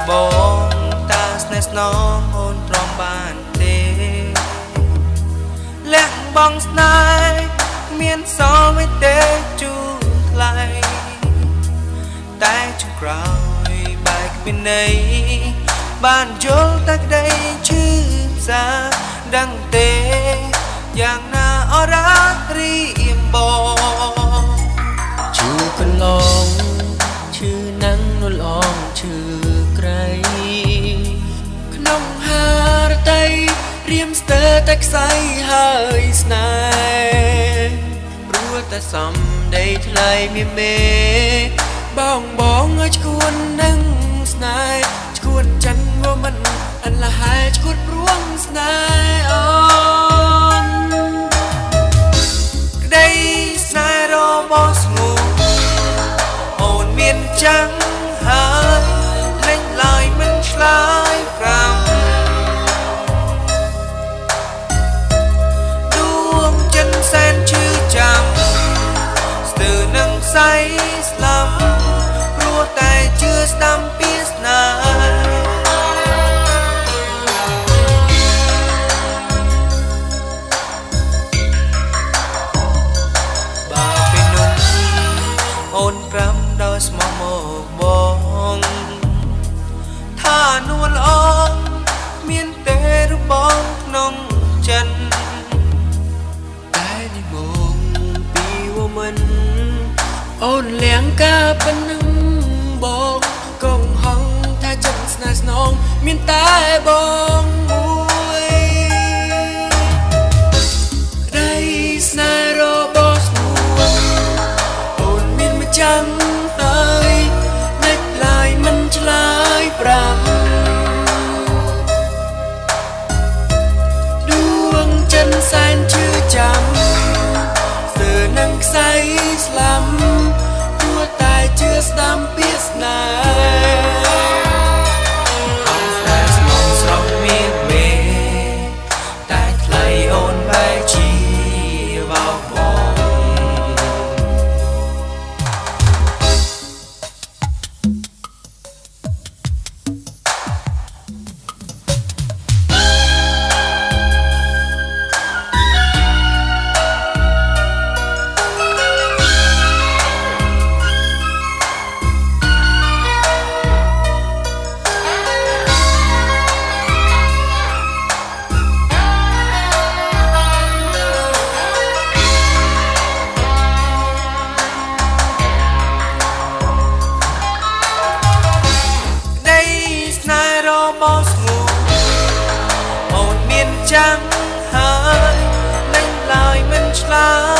ជាបងតើស្នេហ៍ស្នងអូនព្រមបានទេលះបង់ស្នេហ៍មានសល់មិនទេជូនថ្លៃតែចុងក្រោយបែកពីនៃបានយល់តែក្តីឈឺផ្សាដឹងទេយ៉ាងណាអរ៉ារីមបងជូកន្លង តែខ្សែហើយស្នេហ៍ព្រោះតែសំដីថ្លៃមានមេបងបងឲ្យឈួននឹងស្នេហ៍ឈួនចិនមកមិនអនលហែឈួនព្រួងស្នេហ៍អូនក្តីស្នេហ៍របស់ស្ងួនអូនមានចាំងហើយលេងឡើយមិនឆ្លើយ រនឹងសៃស្លាប់ព្រោះតែជឿស្ដាំពីស្នេហ៍បើពេលនោះអូនប្រាំដោយស្មោះមកបងថានួលអ កាប៉ុណ្ណឹងបងកងហងថាចិនស្នេហ៍ស្នងមានតែបង ចាំហើយនឹងឡើយមិនឆ្លើយ